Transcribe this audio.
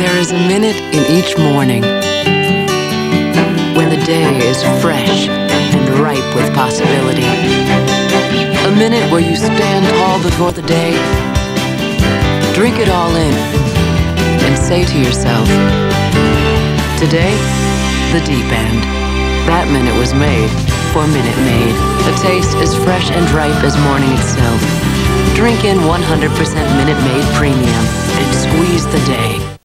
There is a minute in each morning when the day is fresh and ripe with possibility. A minute where you stand tall before the day, drink it all in, and say to yourself, Today, the deep end. That minute was made for Minute Maid. A taste as fresh and ripe as morning itself. Drink in 100% Minute Maid Premium and squeeze the day.